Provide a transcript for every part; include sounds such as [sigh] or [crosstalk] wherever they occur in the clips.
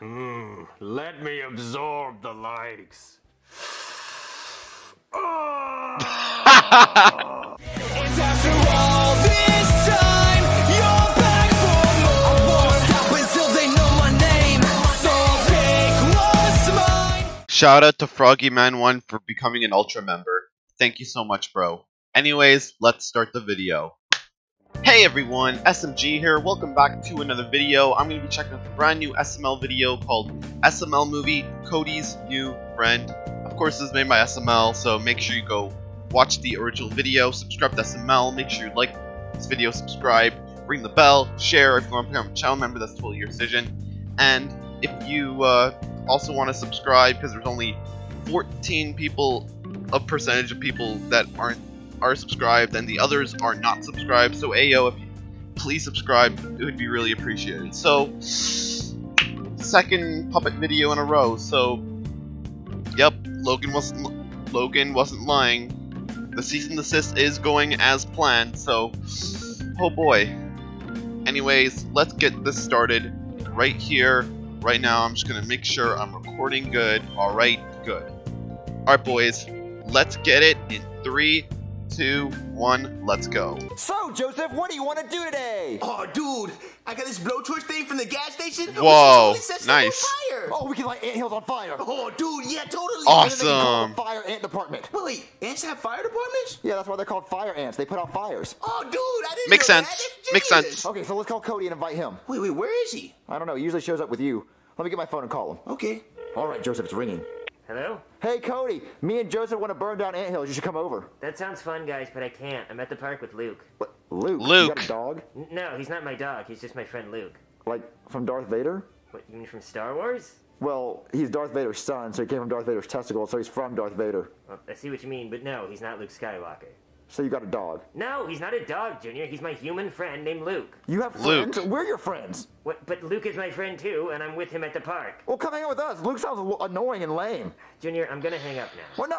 Hmm, let me absorb the likes. Oh! [sighs] Shout out to Frogiman One for becoming an Ultra member. Thank you so much, bro. Anyways, let's start the video. Hey everyone, SMG here. Welcome back to another video. I'm going to be checking out the brand new SML video called SML Movie Cody's New Friend. Of course, this is made by SML, so make sure you go watch the original video, subscribe to SML, make sure you like this video, subscribe, ring the bell, share if you want to become a channel member, that's totally your decision. And if you uh, also want to subscribe, because there's only 14 people, a percentage of people that aren't are subscribed and the others are not subscribed. So Ayo, if you please subscribe, it would be really appreciated. So second puppet video in a row. So yep, Logan wasn't Logan wasn't lying. The cease and desist is going as planned. So oh boy. Anyways, let's get this started right here, right now. I'm just gonna make sure I'm recording good. All right, good. All right, boys, let's get it in three, two, one, let's go. So, Joseph, what do you want to do today? Oh, dude, I got this blowtorch thing from the gas station. We should Whoa, totally set stuff on nice. fire. Oh, we can light anthills on fire. Oh, dude, yeah, totally. Awesome. And then they can call the fire ant department. Wait, wait, ants have fire departments? Yeah, that's why they're called fire ants. They put out fires. Oh, dude, I didn't Makes know sense. That. Makes sense. Okay, so let's call Cody and invite him. Wait, wait, where is he? I don't know. He usually shows up with you. Let me get my phone and call him. Okay. All right, Joseph, it's ringing. Hello? Hey, Cody. Me and Joseph want to burn down anthills. You should come over. That sounds fun, guys, but I can't. I'm at the park with Luke. What? Luke. Luke. You got a dog? N- No, he's not my dog. He's just my friend Luke. Like from Darth Vader? What, you mean from Star Wars? Well, he's Darth Vader's son, so he came from Darth Vader's testicle, so he's from Darth Vader. Well, I see what you mean, but no, he's not Luke Skywalker. So you got a dog. No, he's not a dog, Junior. He's my human friend named Luke. You have Luke. friends? We're your friends. What, but Luke is my friend too, and I'm with him at the park. Well, come hang out with us. Luke sounds annoying and lame. Junior, I'm gonna hang up now. What no?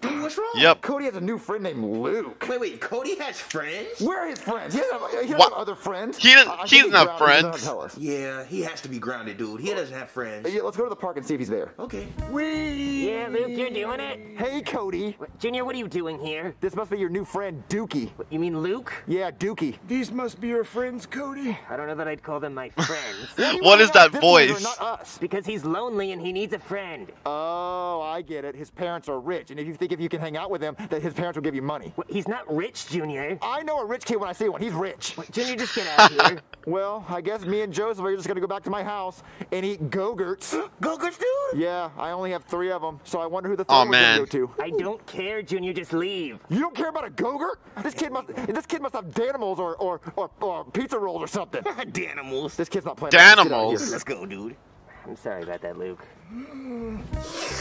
Dude, what's wrong? Yep. Cody has a new friend named Luke. Wait, wait, Cody has friends? Where are his friends? He doesn't have, he doesn't What? have other friends. He doesn't- I- I he doesn't he's have grounded, he friends. tell us. Yeah, he has to be grounded, dude. He doesn't have friends. Yeah, let's go to the park and see if he's there. Okay. We. Yeah, Luke, you're doing it? Hey, Cody. What, Junior, what are you doing here? This must be your new friend, Dookie. What, you mean Luke? Yeah, Dookie. These must be your friends, Cody. I don't know that I'd call them my [laughs] friends. What is that This voice? one's Not us. because he's lonely and he needs a friend. Oh, I get it. His parents are rich, and if you think if you can hang out with him, that his parents will give you money. What, he's not rich, Junior. I know a rich kid when I see one. He's rich. What, Junior, just get out of here. [laughs] Well, I guess me and Joseph are just gonna go back to my house and eat go-gurts. [gasps] Go-Gurts, dude? yeah, I only have three of them, so I wonder who the third Aw, one's man. gonna go to. I don't care, Junior. Just leave. You don't care about a go-gurt? This kid must. This kid must have Danimals or or, or or pizza rolls or something. [laughs] Danimals. This kid's not playing. Let's get out of Danimals? Let's go, dude. I'm sorry about that, Luke. [sighs] [sighs] [sighs]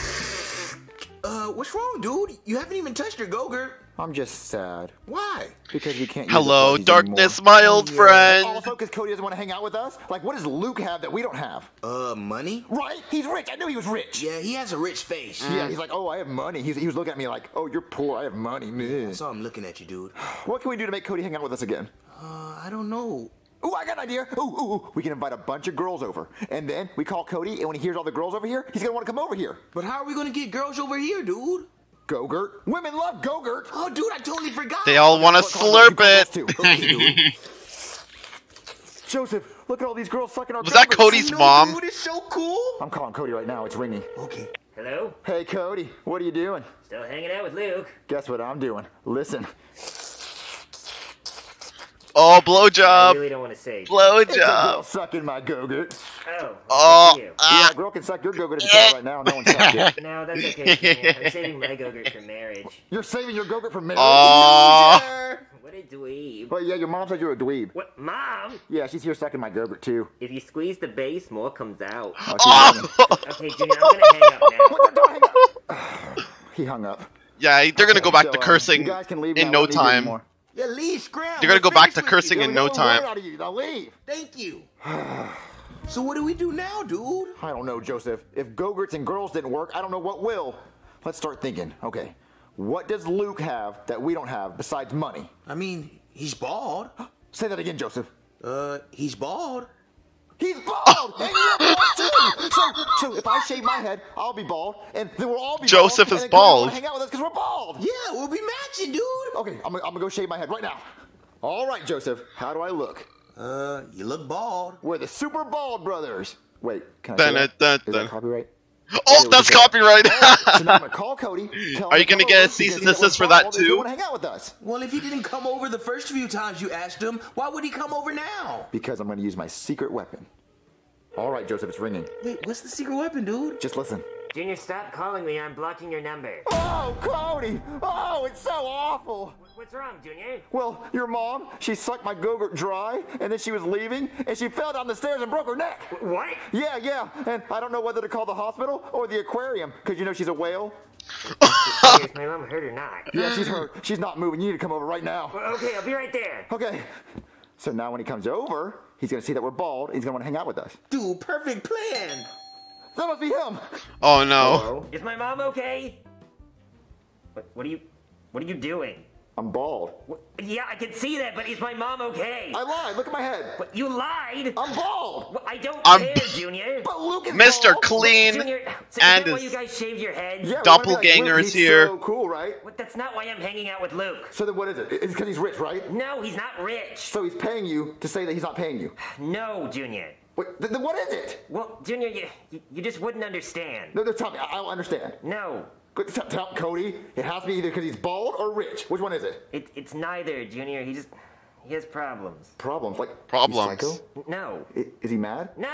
Uh, what's wrong, dude? You haven't even touched your Go-Gurt. I'm just sad Why? because we can't. Hello, the darkness, anymore. my old friend. Also, because Cody doesn't want to hang out with us. Like, what does Luke have that we don't have? Uh, money? Right? He's rich. I knew he was rich. Yeah, he has a rich face. Yeah, he's like, oh, I have money. He's, he was looking at me like, oh, you're poor. I have money. Meh. So I'm looking at you, dude. What can we do to make Cody hang out with us again? Uh, I don't know. Ooh, I got an idea. Ooh, ooh, ooh. We can invite a bunch of girls over. And then we call Cody, and when he hears all the girls over here, he's going to want to come over here. But how are we gonna get girls over here, dude? Go-Gurt. Women love Go-Gurt. Oh, dude, I totally forgot. They all want to Look, hold on, you slurp girls it. too. [laughs] Joseph, look at all these girls sucking our Was that Cody's No, mom? Dude, it's so cool. I'm calling Cody right now. It's ringing. Okay. Hello? Hey, Cody, what are you doing? Still hanging out with Luke. Guess what I'm doing? Listen. Oh, I blowjob. really don't want to say. It's a girl Blowjob. sucking my Go-Gurt. Oh, Oh, good. Yeah, ah. girl can suck your Go-Gurt if you right now. No one sucked it. [laughs] No, that's okay. Junior. I'm saving my go-gurt for marriage. You're saving your Go-Gurt for marriage? Aw. What a dweeb. Well, yeah, your mom said you're a dweeb. What, Mom? Yeah, she's here sucking my Go-Gurt, too. If you squeeze the base, more comes out. Oh, she's ringing. [laughs] Okay, Junior, I'm gonna hang up now. What? Don't hang up. he hung up. Yeah, they're gonna go back So, to um, cursing you guys can leave in no don't time. Anymore. Yeah, leave, scram. They're gonna go back to cursing in no time. out of you. Now leave. Thank you. [sighs] so what do we do now, dude? I don't know, Joseph. If Go-Gurts and girls didn't work, I don't know what will. Let's start thinking. Okay, what does Luke have that we don't have besides money? I mean, he's bald. [gasps] Say that again, Joseph. Uh, he's bald. He's bald, and you're bald too. So, so if I shave my head, I'll be bald, and then we'll all be Joseph bald. is and then Cody bald. Hang out with us because we're bald. Yeah, we'll be matching, dude. Okay, I'm, gonna- I'm gonna go shave my head right now. All right, Joseph, how do I look? Uh, you look bald. We're the Super Bald Brothers. Wait, can I say Dun, that? dun, Is that copyright? Oh, that's can say it. copyright. [laughs] Oh, so now I'm gonna call Cody. Are you gonna get a over. cease and desist for that too? He want to hang out with us Well, if he didn't come over the first few times you asked him, why would he come over now? because I'm gonna use my secret weapon. All right, Joseph, it's ringing. Wait, what's the secret weapon, dude? Just listen. Junior, stop calling me. I'm blocking your number. Oh, Cody! Oh, it's so awful. What's wrong, Junior? Well, your mom, she sucked my go-gurt dry, and then she was leaving, and she fell down the stairs and broke her neck. What? Yeah, yeah, and I don't know whether to call the hospital or the aquarium, because you know she's a whale. Is my mom hurt or not? Yeah, she's hurt. She's not moving. You need to come over right now. Okay, I'll be right there. Okay. So now when he comes over, he's gonna see that we're bald. He's gonna want to hang out with us. Dude, perfect plan. That must be him. oh no. Is my mom okay? What, what are you, what are you doing? I'm bald. What, yeah, I can see that, but is my mom okay? I lied. Look at my head. What, you lied? I'm bald. Well, I don't I'm- care, Junior. But Luke is Mr. bald. Clean Junior, so and is why you guys shaved your heads? Yeah, we like Doppelganger Luke. is He's here. So cool, right? What, that's not why I'm hanging out with Luke. So then what is it? It's because he's rich, right? No, he's not rich. So he's paying you to say that he's not paying you. [sighs] No, Junior. Wait, th- then what is it? Well, Junior, you, you, you just wouldn't understand. No, no, tell me. I, I don't understand. No, But Tell, tell Cody. It has to be either because he's bald or rich. Which one is it? it, it's neither, Junior. He just, he has problems. Problems like Problems. He's psycho? No. I- Is he mad? No.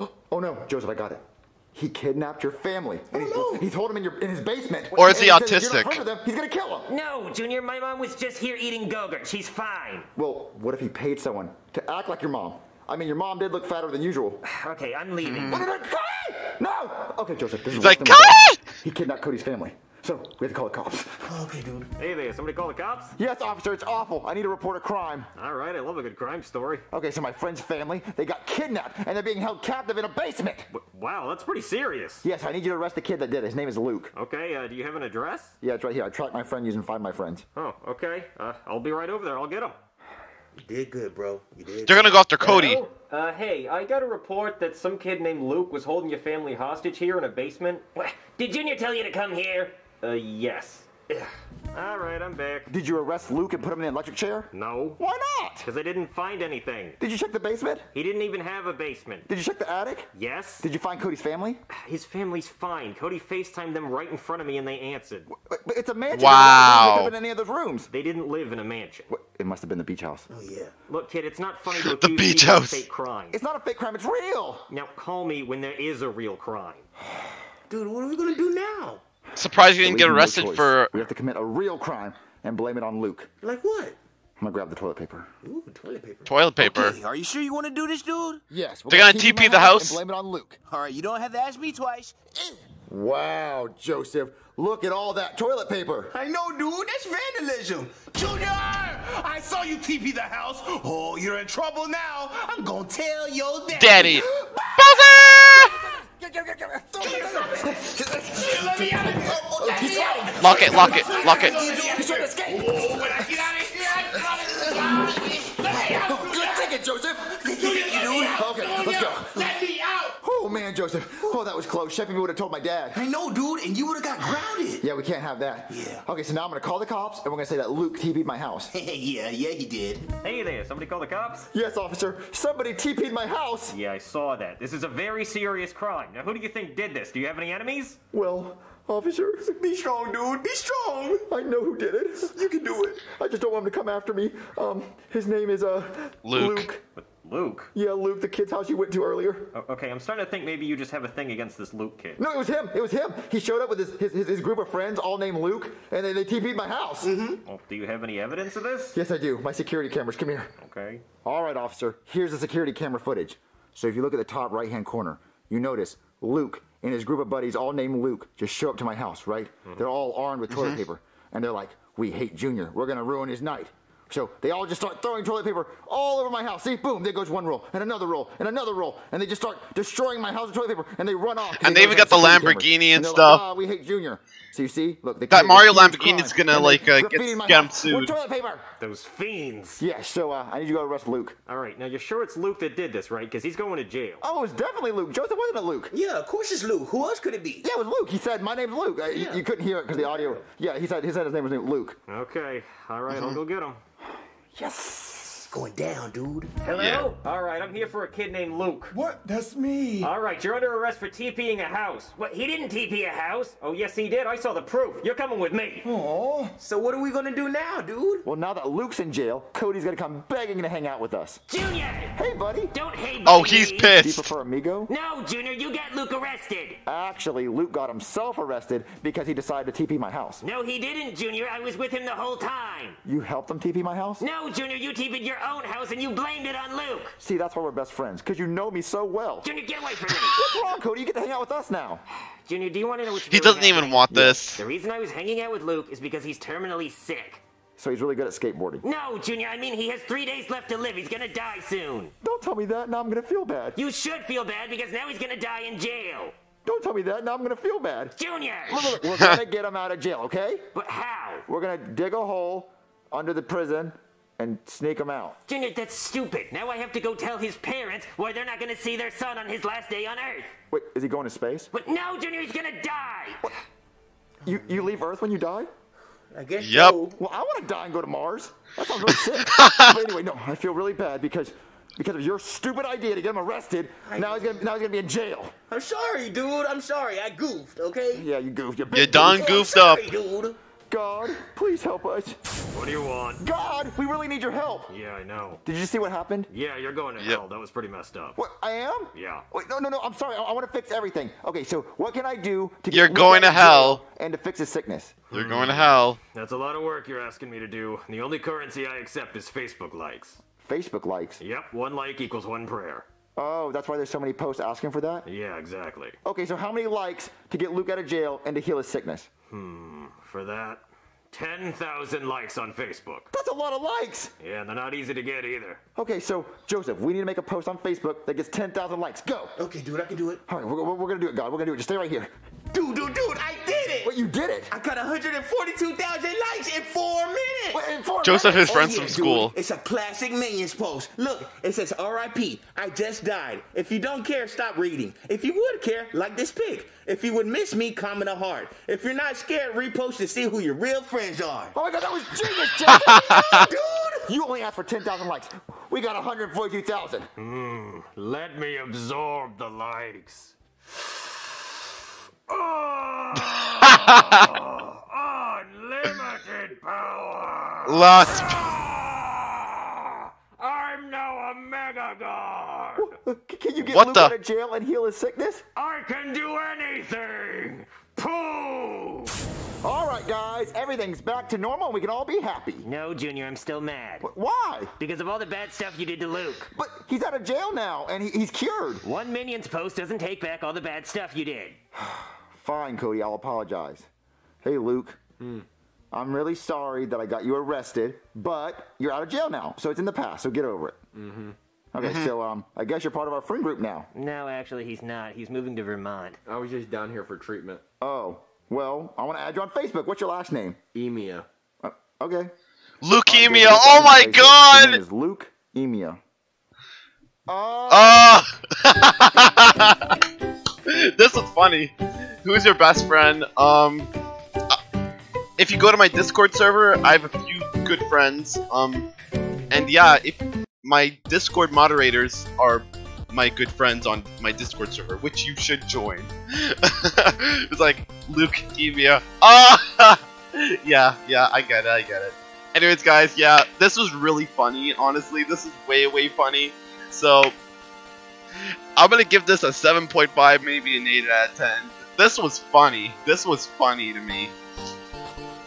Oh, oh no, Joseph, I got it. He kidnapped your family, and he's, no. he's holding him in, your, in his basement. Or is And he says if you're autistic? not friends with him, he's gonna kill him. No, Junior, my mom was just here eating Go-Gurt. She's fine. Well, what if he paid someone to act like your mom? I mean, your mom did look fatter than usual. Okay, I'm leaving. Look at her, Cody! No! Okay, Joseph, this is He's like, worse than "Cody!" He kidnapped Cody's family. So, we have to call the cops. Okay, dude. Hey there, somebody call the cops? Yes, officer, it's awful. I need to report a crime. All right, I love a good crime story. Okay, so my friend's family, they got kidnapped, and they're being held captive in a basement. W- Wow, that's pretty serious. Yes, I need you to arrest the kid that did it. His name is Luke. Okay, uh, do you have an address? Yeah, it's right here. I tracked my friend using Find My Friends. Oh, okay. Uh, I'll be right over there. I'll get him. You did good, bro. You did. They're gonna go after Cody. Hello? Uh, hey, I got a report that some kid named Luke was holding your family hostage here in a basement. What? Did Junior tell you to come here? Uh, yes. All right, I'm back. Did you arrest Luke and put him in an electric chair? No, Why not? because I didn't find anything. Did you check the basement? He didn't even have a basement. Did you check the attic? Yes? Did you find Cody's family? His family's fine. Cody FaceTimed them right in front of me and they answered. But but it's a mansion. Wow. It could have been any of those rooms. They didn't live in a mansion. It must have been the beach house. Oh, yeah. Look, kid, it's not funny [laughs] to The accuse beach people of house. fake crimes. It's not a fake crime. It's real. Now, call me when there is a real crime. [sighs] Dude, what are we gonna do now? Surprised you didn't get leave no arrested for. We have to commit a real crime and blame it on Luke. Like what? I'm gonna grab the toilet paper. Ooh, toilet paper. Toilet paper. Okay, are you sure you want to do this, dude? Yes. we're They're gonna TP TP the house? and blame it on Luke. All right, you don't have to ask me twice. Eh. Wow, Joseph. Look at all that toilet paper. I know, dude. That's vandalism. Junior, I saw you TP the house. Oh, you're in trouble now. I'm gonna tell your daddy. Daddy. [gasps] Buzzer! Let me out of here. Daddy. Lock it, lock it, lock it. He's trying to escape. When I get out of here, I'm coming. Let me out. Good ticket, Joseph. Okay, let's go. Let me out. Oh man, Joseph. Oh, that was close. Chef, you would have told my dad. I know, dude, and you would have got grounded. Yeah, we can't have that. Yeah. Okay, so now I'm gonna call the cops and we're gonna say that Luke TP'd my house. [laughs] yeah, yeah, he did. Hey there, somebody call the cops? yes, officer. Somebody TP'd my house. Yeah, I saw that. This is a very serious crime. Now, who do you think did this? Do you have any enemies? Well, officer, Be strong, dude. Be strong. I know who did it. You can do it. I just don't want him to come after me. Um, his name is uh Luke. Luke. But Luke. Yeah, Luke, the kid's house you went to earlier. O- okay, I'm starting to think maybe you just have a thing against this Luke kid. No, it was him. It was him. He showed up with his, his, his, his group of friends, all named Luke, and they, they TP'd my house. Mm-hmm. Well, do you have any evidence of this? Yes, I do. My security cameras. Come here. Okay. All right, officer. Here's the security camera footage. So if you look at the top right-hand corner, you notice Luke and his group of buddies, all named Luke, just show up to my house, right? Mm-hmm. They're all armed with toilet mm-hmm. paper, and they're like, "We hate Junior. We're gonna ruin his night." So they all just start throwing toilet paper all over my house. See, boom, there goes one roll, and another roll, and another roll, and they just start destroying my house with toilet paper, and they run off. And they they even got the security cameras. Lamborghini and they're stuff. Like, ah, we hate Junior. So you see, look, they That Mario huge Lamborghini's crime, gonna, and they like, uh, get- graffitied my get 'em house sued. With toilet paper. Those fiends. Yeah, so uh, I need you to go arrest Luke. All right, now you're sure it's Luke that did this, right? Because he's going to jail. Oh, it was definitely Luke. Joseph wasn't it Luke? Yeah, of course it's Luke. Who else could it be? Yeah, it was Luke. He said, "My name's Luke." Uh, you- You, couldn't hear it because the audio. Yeah, he said he said his name was Luke. Okay, all right, Mm-hmm. I'll go get him. Yes. It's going down, dude. Hello? Yeah. All right, I'm here for a kid named Luke. What? That's me. All right, you're under arrest for TPing a house. What, he didn't TP a house? Oh, yes, he did. I saw the proof. You're coming with me. Aw. So what are we gonna do now, dude? Well, now that Luke's in jail, Cody's gonna come begging to hang out with us. Junior! Hey, buddy. Don't hate Oh, he's me. Do you pissed. prefer amigo? No, Junior, you got Luke arrested. Actually, Luke got himself arrested because he decided to TP my house. No, he didn't, Junior. I was with him the whole time. You helped him TP my house? No, Junior, you TP'd your own house and you blamed it on Luke. See, that's why we're best friends, because you know me so well. Junior, get away from me. [gasps] What's wrong, Cody? You get to hang out with us now. [sighs] Junior, do you want to know what's He doesn't even happening? want this. The reason I was hanging out with Luke is because he's terminally sick. So he's really good at skateboarding. No, Junior, I mean he has three days left to live. He's gonna die soon. Don't tell me that, now I'm gonna feel bad. You should feel bad because now he's gonna die in jail. Don't tell me that, now I'm gonna feel bad. Junior! Look, look, we're gonna [laughs] get him out of jail, okay? But how? We're gonna dig a hole under the prison and sneak him out. Junior, that's stupid. Now I have to go tell his parents why they're not gonna see their son on his last day on Earth. Wait, is he going to space? But no, Junior, he's gonna die. You you leave Earth when you die? I guess Yep. so. Well, I want to die and go to Mars. That sounds really sick. [laughs] but anyway, no, I feel really bad because because of your stupid idea to get him arrested. Now he's gonna now he's gonna be in jail. I'm sorry, dude. I'm sorry. I goofed, okay? Yeah, you goofed. You You big done goof. I'm goofed up. sorry, dude. God, please help us. What do you want? God, we really need your help. Yeah, I know. Did you see what happened? Yeah, you're going to Yep. hell. That was pretty messed up. What I am? Yeah. Wait, no, no, no. I'm sorry. I, I want to fix everything. Okay, so what can I do to get You're going out to of jail hell. and to fix his sickness? You're going to hell. That's a lot of work you're asking me to do. The only currency I accept is Facebook likes. Facebook likes. Yep, one like equals one prayer. Oh, that's why there's so many posts asking for that. Yeah, exactly. Okay, so how many likes to get Luke out of jail and to heal his sickness? Hmm, for that, 10,000 likes on Facebook. That's a lot of likes. Yeah, and they're not easy to get either. Okay, so Joseph, we need to make a post on Facebook that gets 10,000 likes. Go. Okay, dude, I can do it. All right, we're, we're, we're gonna do it, God. We're gonna do it. Just stay right here. Dude, dude, dude, I did it! Wait, you did it. I got 142,000 likes in four minutes! Wait, in four Joseph, minutes. his friends Oh, yeah, from dude. school. It's a classic Minions post. Look, it says RIP. I just died. If you don't care, stop reading. If you would care, like this pic. If you would miss me, comment a heart. If you're not scared, repost to see who your real friends are. Oh my God, that was genius, [laughs] Joseph. Dude! you only asked for 10,000 likes. We got 142,000. Hmm, let me absorb the likes. Oh, unlimited [laughs] power! Lost. Ah, I'm now a mega god! Can you get What Luke the- out of jail and heal his sickness? I can do anything! Pooh! All right, guys, everything's back to normal and we can all be happy. No, Junior, I'm still mad. Why? Because of all the bad stuff you did to Luke. But he's out of jail now and he, he's cured. One Minions post doesn't take back all the bad stuff you did. [sighs] Fine, Cody, I'll apologize. Hey, Luke. I'm really sorry that I got you arrested, but you're out of jail now, so it's in the past, so get over it. Mm-hmm. Okay, so um, I guess you're part of our friend group now. No, actually, he's not. He's moving to Vermont. I was just down here for treatment. Oh, well, I want to add you on Facebook. What's your last name? Emia. Uh, okay. Leukemia. Alright, Oh good. my His name god. is Luke Emia. Oh, Ah. [laughs] this is funny. Who's your best friend? Um, uh, if you go to my Discord server, I have a few good friends. Um, and yeah, if my Discord moderators are my good friends on my Discord server, which you should join. [laughs] it's like Luke Evia. Ah, [laughs] yeah, yeah, I get it, I get it. Anyways, guys, yeah, this was really funny. Honestly, this is way, way funny. So, I'm gonna give this a 7.5, maybe an 8 out of 10. This was funny. This was funny to me.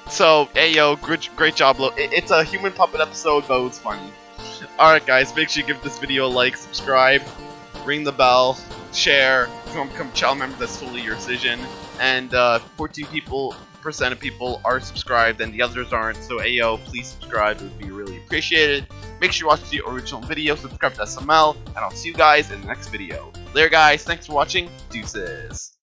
So, hey yo, great, great job, It's a human puppet episode, but it was funny. Alright, guys, make sure you give this video a like, subscribe, ring the bell, share, become a child member, that's totally your decision. And uh, 14 people 100% of people are subscribed and the others aren't. So Ayo, please subscribe. It would be really appreciated. Make sure you watch the original video, subscribe to SML, and I'll see you guys in the next video. Later guys, thanks for watching. Deuces.